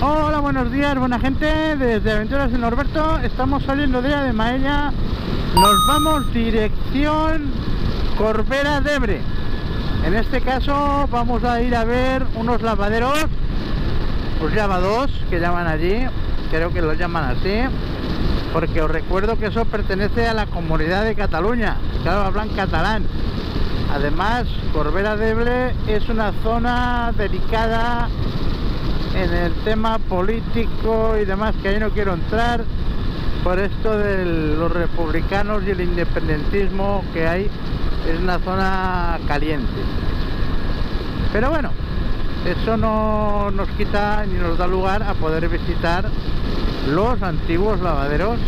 Hola, buenos días, buena gente. Desde Aventuras de Norberto estamos saliendo de de Maella. Nos vamos dirección Corbera de Ebre. En este caso vamos a ir a ver unos lavaderos, los lavados que llaman allí, creo que los llaman así, porque os recuerdo que eso pertenece a la comunidad de Cataluña, claro, hablan catalán. Además, Corbera de Ebre es una zona delicada en el tema político y demás, que ahí no quiero entrar por esto de los republicanos y el independentismo que hay, es una zona caliente. Pero bueno, eso no nos quita ni nos da lugar a poder visitar los antiguos lavaderos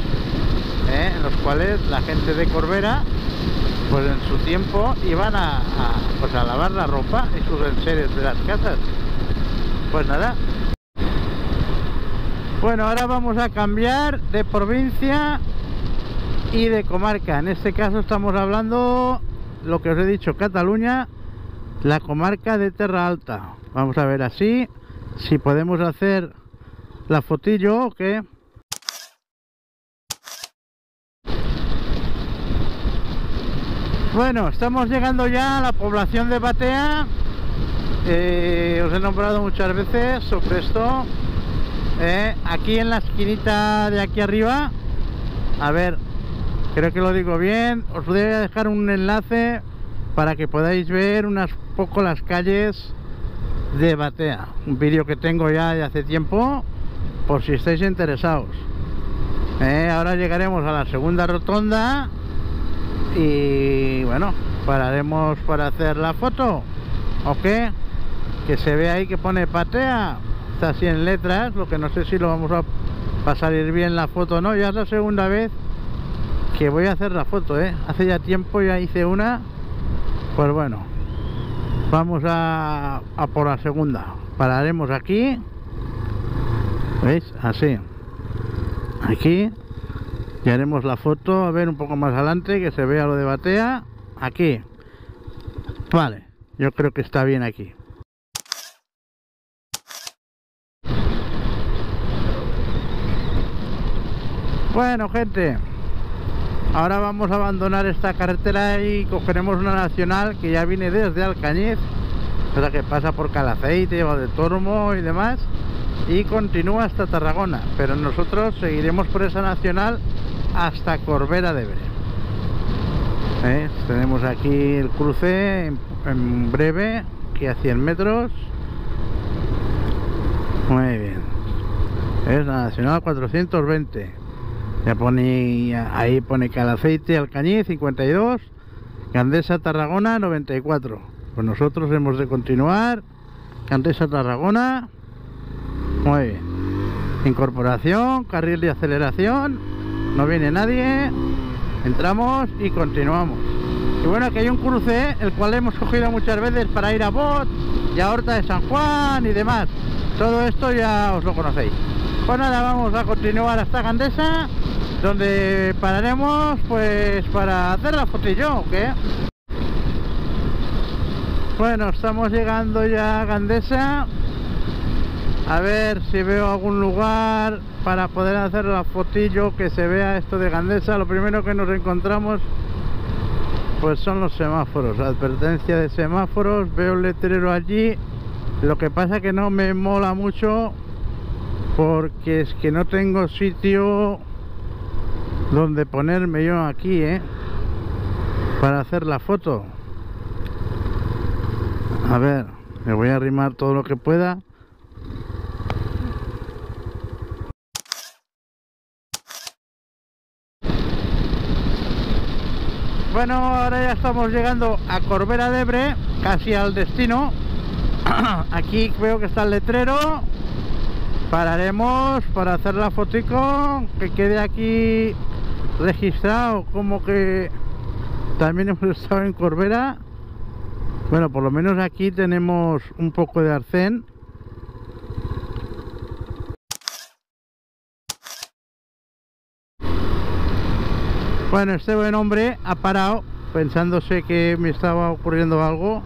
¿eh? en los cuales la gente de Corbera pues en su tiempo iban a, pues a lavar la ropa y sus enseres de las casas pues nada. Bueno ahora vamos a cambiar de provincia y de comarca. En este caso estamos hablando lo que os he dicho Cataluña la comarca de Terra Alta. Vamos a ver así si podemos hacer la fotillo o qué Bueno, estamos llegando ya a la población de Batea. Eh, os he nombrado muchas veces sobre esto. Eh, aquí en la esquinita de aquí arriba. A ver, creo que lo digo bien. Os voy a dejar un enlace para que podáis ver unas poco las calles de Batea. Un vídeo que tengo ya de hace tiempo, por si estáis interesados. Eh, ahora llegaremos a la segunda rotonda y bueno pararemos para hacer la foto ok que se ve ahí que pone patea está así en letras lo que no sé si lo vamos a pasar ir bien la foto no. Ya es la segunda vez que voy a hacer la foto ¿eh? hace ya tiempo ya hice una pues bueno vamos a, a por la segunda. Pararemos aquí veis así. Aquí y haremos la foto a ver un poco más adelante que se vea lo de batea. Aquí. Vale yo creo que está bien aquí bueno gente ahora vamos a abandonar esta carretera y cogeremos una nacional que ya viene desde Alcañiz o sea que pasa por Calaceite o de Tormo y demás y continúa hasta Tarragona. Pero nosotros seguiremos por esa nacional hasta Corbera de Ebre ¿Eh? tenemos aquí el cruce en, breve aquí a 100 metros. Muy bien. Es la nacional 420 ya pone ahí pone Calaceite Alcañiz 52 Gandesa Tarragona 94 pues nosotros hemos de continuar. Gandesa Tarragona muy bien. Incorporación carril de aceleración no viene nadie. Entramos y continuamos. Y bueno aquí hay un cruce el cual hemos cogido muchas veces para ir a Bot y a Horta de San Juan y demás. Todo esto ya os lo conocéis pues nada vamos a continuar hasta Gandesa donde pararemos pues para hacer la fotillo ¿qué? bueno estamos llegando ya a Gandesa. A ver si veo algún lugar para poder hacer la fotillo que se vea esto de Gandesa. Lo primero que nos encontramos pues son los semáforos advertencia de semáforos. Veo el letrero allí. Lo que pasa que no me mola mucho porque es que no tengo sitio donde ponerme yo aquí ¿eh? para hacer la foto a ver me voy a arrimar todo lo que pueda Bueno, ahora ya estamos llegando a Corbera de Ebre, casi al destino. Aquí veo que está el letrero. Pararemos para hacer la fotico, que quede aquí registrado como que también hemos estado en Corbera. Bueno, por lo menos aquí tenemos un poco de arcén. Bueno, este buen hombre ha parado pensándose que me estaba ocurriendo algo,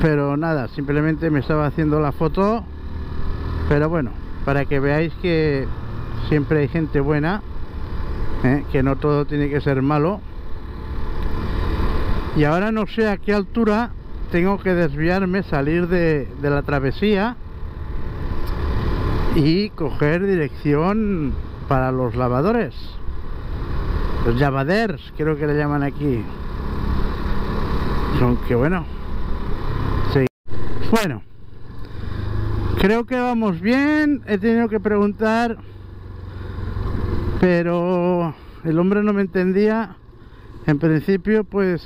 pero nada, simplemente me estaba haciendo la foto, pero bueno, para que veáis que siempre hay gente buena ¿eh? que no todo tiene que ser malo y ahora no sé a qué altura tengo que desviarme salir de, la travesía y coger dirección para los lavadores los lavaders creo que le llaman aquí son que bueno sí. bueno creo que vamos bien he tenido que preguntar pero el hombre no me entendía. En principio pues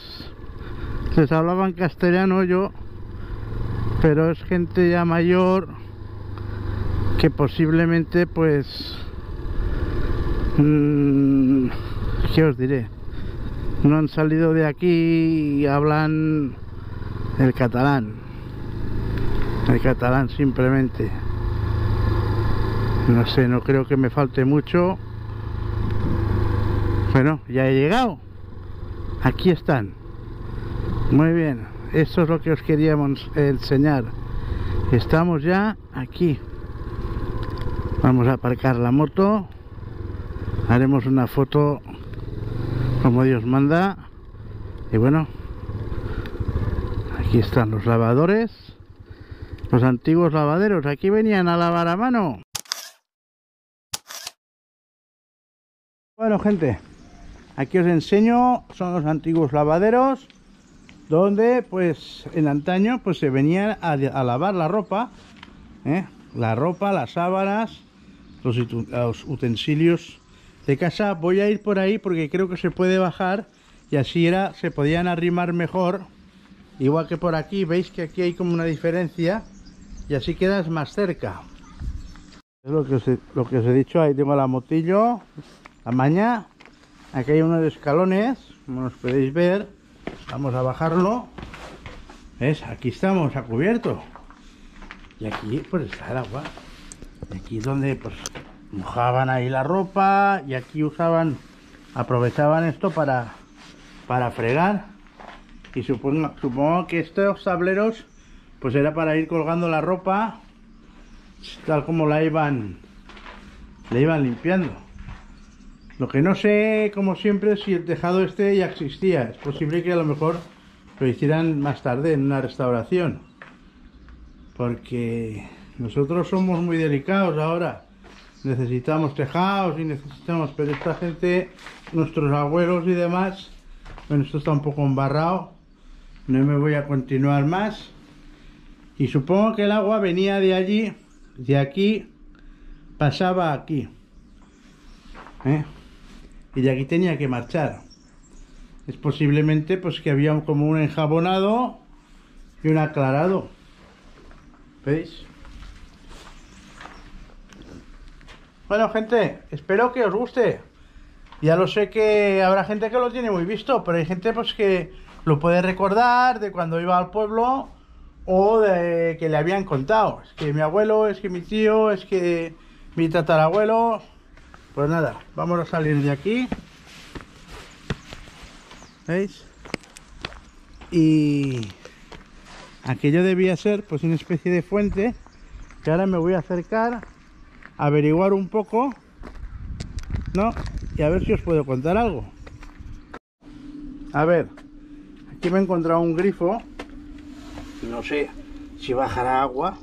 les hablaba en castellano yo pero es gente ya mayor que posiblemente pues mmm, qué os diré no han salido de aquí y hablan el catalán el catalán simplemente. No sé no creo que me falte mucho. Bueno ya he llegado. Aquí están. Muy bien eso es lo que os queríamos enseñar. Estamos ya aquí. Vamos a aparcar la moto. Haremos una foto como Dios manda. Y bueno aquí están los lavadores los antiguos lavaderos. Aquí venían a lavar a mano. Bueno gente aquí os enseño son los antiguos lavaderos donde pues en antaño pues se venía a, a lavar la ropa ¿eh? la ropa las sábanas los, los utensilios de casa. Voy a ir por ahí porque creo que se puede bajar y así era se podían arrimar mejor. Igual que por aquí veis que aquí hay como una diferencia y así quedas más cerca. Es lo que os he, dicho ahí tengo la motillo la maña aquí hay unos escalones como os podéis ver vamos a bajarlo. ¿Ves? aquí estamos a cubierto. Y aquí pues está el agua. Y aquí donde pues mojaban ahí la ropa y aquí usaban aprovechaban esto para para fregar. Y supongo, supongo que estos tableros pues era para ir colgando la ropa tal como la iban la iban limpiando. Lo que no sé como siempre si el tejado este ya existía. Es posible que a lo mejor lo hicieran más tarde en una restauración porque nosotros somos muy delicados ahora. Necesitamos tejados y necesitamos, pero esta gente, nuestros abuelos y demás, bueno, esto está un poco embarrado, no me voy a continuar más. Y supongo que el agua venía de allí, de aquí, pasaba aquí. ¿eh? Y de aquí tenía que marchar. Es posiblemente pues que había como un enjabonado y un aclarado. ¿Veis? Bueno, gente, espero que os guste. Ya lo sé que habrá gente que lo tiene muy visto, pero hay gente pues que lo puede recordar de cuando iba al pueblo o de que le habían contado. Es que mi abuelo, es que mi tío, es que mi tatarabuelo. Pues nada, vamos a salir de aquí. ¿Veis? Y aquello debía ser pues una especie de fuente que ahora me voy a acercar averiguar un poco, ¿no? Y a ver si os puedo contar algo. A ver, aquí me he encontrado un grifo. No sé si bajará agua.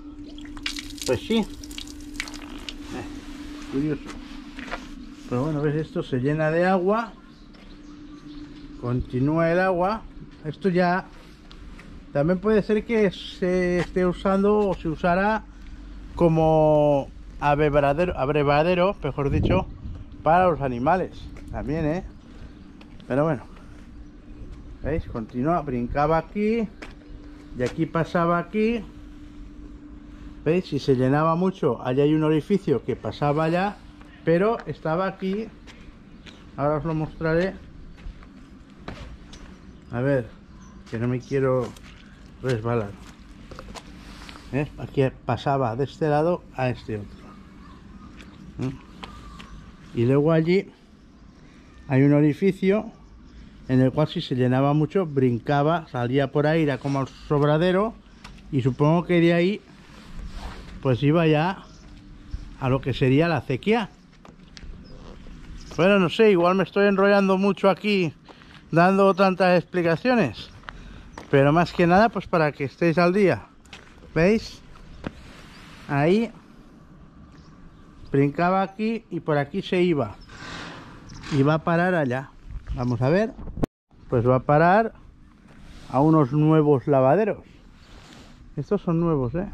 Pues sí. Eh, curioso. Pero bueno, ves, esto se llena de agua. Continúa el agua. Esto ya... También puede ser que se esté usando o se usará como abrevadero, abrevadero, mejor dicho, para los animales. También, ¿eh? Pero bueno. ¿Veis? Continúa, brincaba aquí. Y aquí pasaba aquí. ¿Veis? Si se llenaba mucho, allá hay un orificio que pasaba allá. Pero estaba aquí. Ahora os lo mostraré. A ver, que no me quiero resbalar. ¿Ves? Aquí pasaba de este lado a este otro. ¿eh? y luego allí hay un orificio en el cual si se llenaba mucho brincaba, salía por ahí, era como el sobradero y supongo que de ahí pues iba ya a lo que sería la acequia. Bueno, no sé, igual me estoy enrollando mucho aquí dando tantas explicaciones. Pero más que nada, pues para que estéis al día. ¿Veis? Ahí brincaba aquí y por aquí se iba. Va a parar allá. Vamos a ver. Pues va a parar a unos nuevos lavaderos. Estos son nuevos, ¿eh?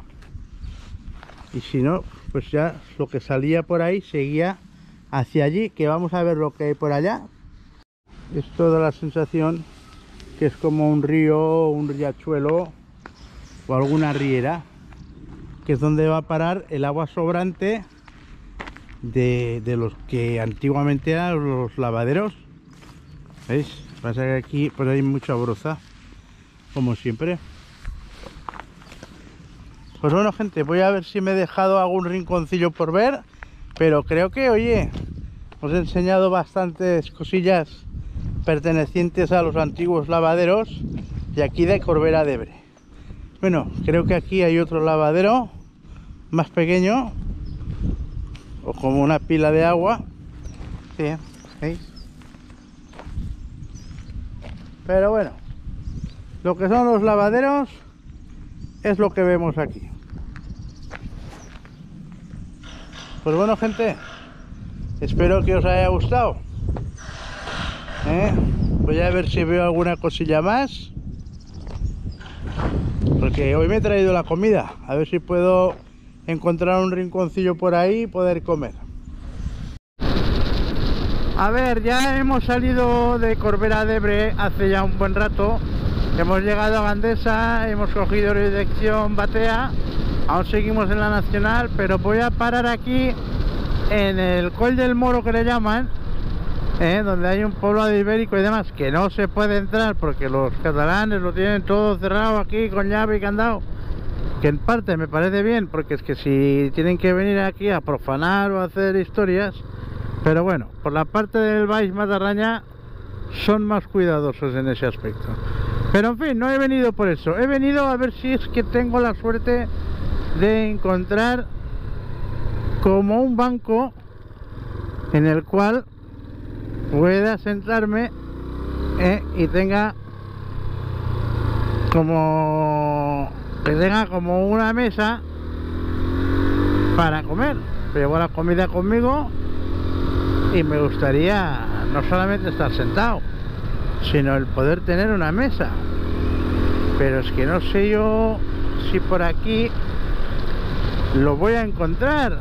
Y si no, pues ya lo que salía por ahí seguía hacia allí, que vamos a ver lo que hay por allá. Es toda la sensación que es como un río, un riachuelo o alguna riera, que es donde va a parar el agua sobrante de, de los que antiguamente eran los lavaderos. ¿Veis? Pasa que aquí pues hay mucha broza, como siempre. Pues bueno gente, voy a ver si me he dejado algún rinconcillo por ver, pero creo que, oye, os he enseñado bastantes cosillas pertenecientes a los antiguos lavaderos de aquí de Corbera de Ebre. Bueno, creo que aquí hay otro lavadero más pequeño o como una pila de agua. Sí, ¿veis? Pero bueno, lo que son los lavaderos es lo que vemos aquí. Pues bueno gente, espero que os haya gustado. ¿Eh? Voy a ver si veo alguna cosilla más. Porque hoy me he traído la comida. A ver si puedo encontrar un rinconcillo por ahí y poder comer. A ver, ya hemos salido de Corbera de Ebre hace ya un buen rato. Hemos llegado a Gandesa, hemos cogido dirección Batea. Aún seguimos en la Nacional, pero voy a parar aquí en el Col del Moro que le llaman ¿eh? donde hay un poblado ibérico y demás, que no se puede entrar porque los catalanes lo tienen todo cerrado aquí con llave y candado. Que en parte me parece bien, porque es que si tienen que venir aquí a profanar o a hacer historias, pero bueno, por la parte del Baix Matarraña son más cuidadosos en ese aspecto. Pero en fin, no he venido por eso, he venido a ver si es que tengo la suerte de encontrar como un banco en el cual pueda sentarme eh, y tenga como tenga como una mesa para comer llevo la comida conmigo y me gustaría no solamente estar sentado sino el poder tener una mesa. Pero es que no sé yo si por aquí lo voy a encontrar.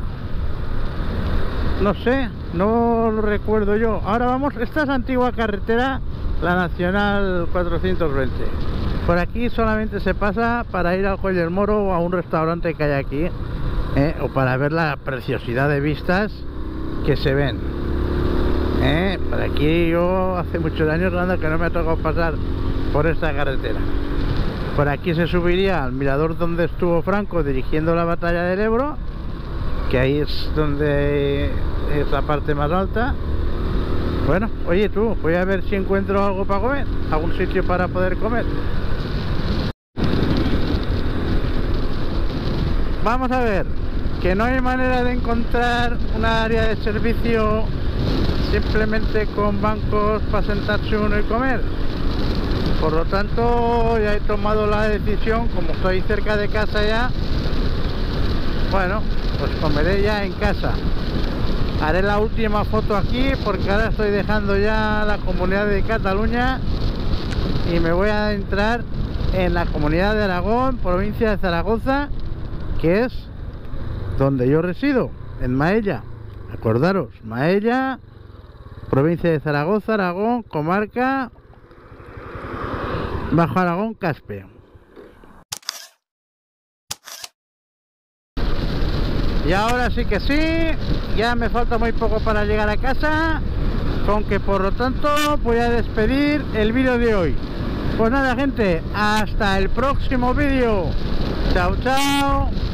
No sé no lo recuerdo yo. Ahora vamos esta es antigua carretera la nacional 420 por aquí solamente se pasa para ir al del Moro o a un restaurante que hay aquí ¿eh? o para ver la preciosidad de vistas que se ven ¿eh? por aquí yo hace muchos años que no me ha tocado pasar por esta carretera. Por aquí se subiría al mirador donde estuvo Franco dirigiendo la batalla del Ebro que ahí es donde es la parte más alta. Bueno, oye tú, voy a ver si encuentro algo para comer algún sitio para poder comer. Vamos a ver que no hay manera de encontrar una área de servicio simplemente con bancos para sentarse uno y comer. Por lo tanto ya he tomado la decisión como estoy cerca de casa ya bueno pues comeré ya en casa. Haré la última foto aquí porque ahora estoy dejando ya la comunidad de Cataluña y me voy a entrar en la comunidad de Aragón, provincia de Zaragoza que es donde yo resido, en Maella. Acordaros, Maella provincia de Zaragoza, Aragón, comarca Bajo Aragón, Caspe. Y ahora sí que sí ya me falta muy poco para llegar a casa con que por lo tanto voy a despedir el vídeo de hoy. Pues nada gente hasta el próximo vídeo. Chao chao